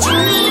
Johnny